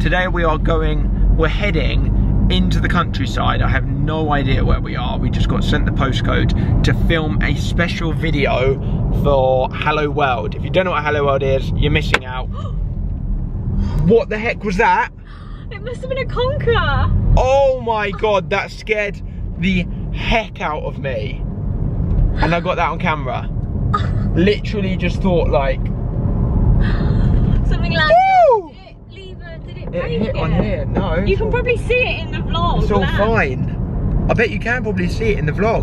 Today we are going, we're heading into the countryside. I have no idea where we are. We just got sent the postcode to film a special video for Hello World. If you don't know what Hello World is, you're missing out. what the heck was that? It must have been a conker. Oh my god, that scared the heck out of me. And I got that on camera. Literally just thought like, Something like Woo! Did it leave a, did it it hit it? on here. No. You can probably see it in the vlog. It's all Look. fine. I bet you can probably see it in the vlog.